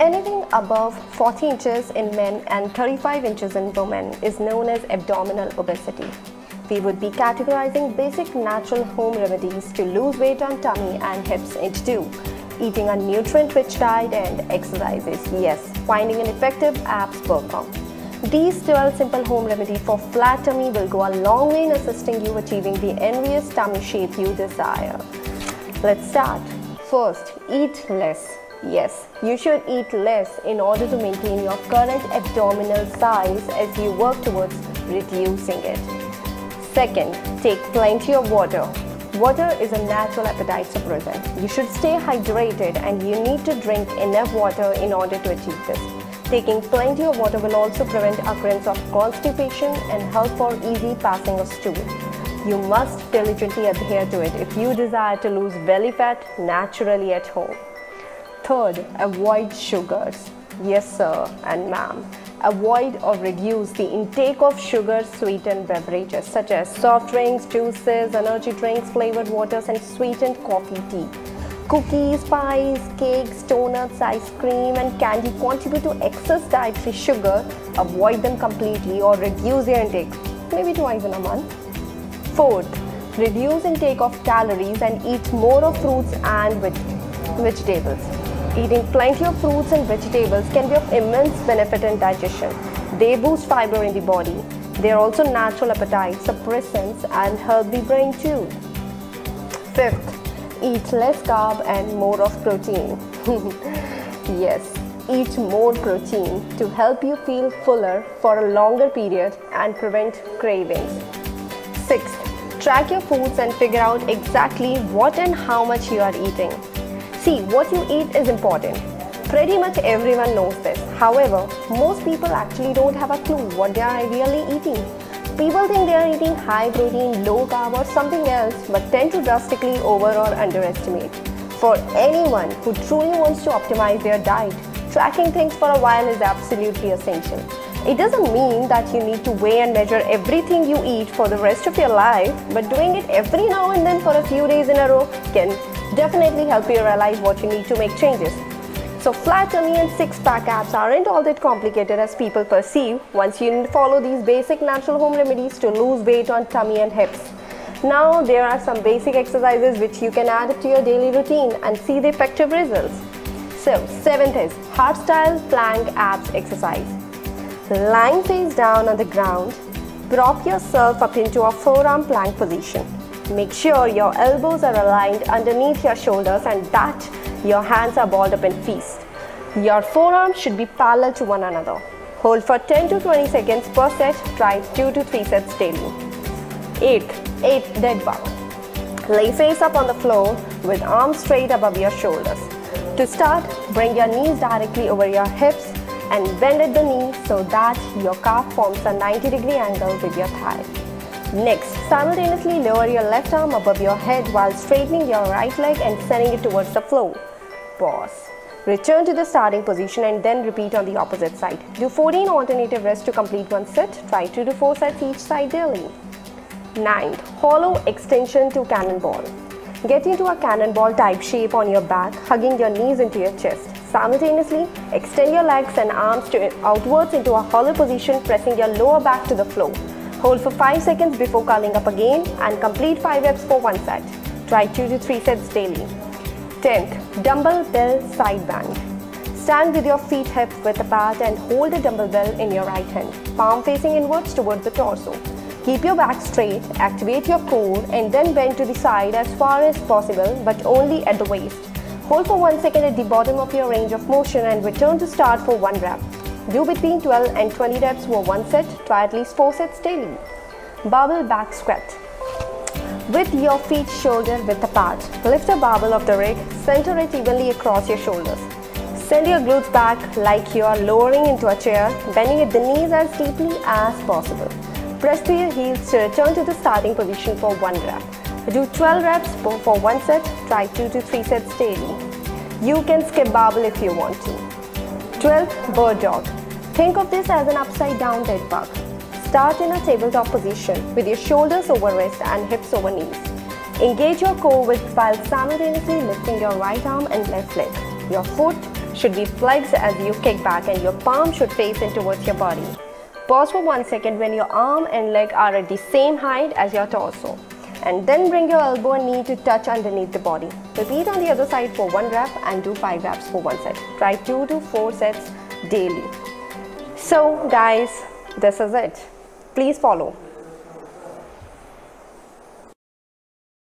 Anything above 40 inches in men and 35 inches in women is known as abdominal obesity. We would be categorizing basic natural home remedies to lose weight on tummy and hips into two. Eating a nutrient-rich diet and exercises. Yes, finding an effective abs workout. These 12 simple home remedies for flat tummy will go a long way in assisting you achieving the envious tummy shape you desire. Let's start. First, eat less. Yes, you should eat less in order to maintain your current abdominal size as you work towards reducing it. Second, take plenty of water. Water is a natural appetite suppressant. You should stay hydrated and you need to drink enough water in order to achieve this. Taking plenty of water will also prevent occurrence of constipation and help for easy passing of stool. You must diligently adhere to it if you desire to lose belly fat naturally at home. Third, avoid sugars. Yes, sir and ma'am. Avoid or reduce the intake of sugar sweetened beverages such as soft drinks, juices, energy drinks, flavored waters, and sweetened coffee tea. Cookies, pies, cakes, donuts, ice cream, and candy contribute to excess dietary sugar. Avoid them completely or reduce your intake, maybe twice in a month. Fourth, reduce intake of calories and eat more of fruits and vegetables. Eating plenty of fruits and vegetables can be of immense benefit in digestion. They boost fiber in the body. They are also natural appetite suppressants and help the brain too. Fifth, eat less carb and more of protein. yes, eat more protein to help you feel fuller for a longer period and prevent cravings. Sixth, track your foods and figure out exactly what and how much you are eating. See, what you eat is important. Pretty much everyone knows this. However, most people actually don't have a clue what they are really eating. People think they are eating high protein, low carb or something else but tend to drastically over or underestimate. For anyone who truly wants to optimize their diet, tracking things for a while is absolutely essential. It doesn't mean that you need to weigh and measure everything you eat for the rest of your life, but doing it every now and then for a few days in a row can definitely help you realize what you need to make changes. So flat tummy and six-pack abs aren't all that complicated as people perceive once you follow these basic natural home remedies to lose weight on tummy and hips. Now there are some basic exercises which you can add to your daily routine and see the effective results. So seventh is hard style plank abs exercise. Lying face down on the ground, prop yourself up into a forearm plank position. Make sure your elbows are aligned underneath your shoulders and that your hands are balled up in fist. Your forearms should be parallel to one another. Hold for 10 to 20 seconds per set. Try 2 to 3 sets daily. 8. 8. Dead bug. Lay face up on the floor with arms straight above your shoulders. To start, bring your knees directly over your hips and bend at the knee so that your calf forms a 90 degree angle with your thigh. Next, simultaneously lower your left arm above your head while straightening your right leg and sending it towards the floor. Pause. Return to the starting position and then repeat on the opposite side. Do 14 alternative rests to complete one set. Try 2 to 4 sets each side daily. 9th, hollow extension to cannonball. Get into a cannonball type shape on your back, hugging your knees into your chest. Simultaneously, extend your legs and arms to outwards into a hollow position, pressing your lower back to the floor. Hold for 5 seconds before curling up again and complete 5 reps for one set. Try 2 to 3 sets daily. 10th, dumbbell side bend. Stand with your feet hip width apart and hold the dumbbell in your right hand, palm facing inwards towards the torso. Keep your back straight, activate your core and then bend to the side as far as possible but only at the waist. Hold for 1 second at the bottom of your range of motion and return to start for 1 rep. Do between 12 and 20 reps for one set. Try at least 4 sets daily. Barbell back squat. With your feet shoulder width apart, lift a barbell of the rig, center it evenly across your shoulders. Send your glutes back like you are lowering into a chair, bending at the knees as deeply as possible. Press to your heels to return to the starting position for one rep. Do 12 reps for one set, try 2 to 3 sets daily. You can skip barbell if you want to. 12. Bird dog. Think of this as an upside down dead bug. Start in a tabletop position with your shoulders over wrist and hips over knees. Engage your core with while simultaneously lifting your right arm and left leg. Your foot should be flexed as you kick back and your palm should face in towards your body. Pause for one second when your arm and leg are at the same height as your torso. And then bring your elbow and knee to touch underneath the body. Repeat on the other side for one rep and do five reps for one set. Try two to four sets daily. So guys, this is it. Please follow.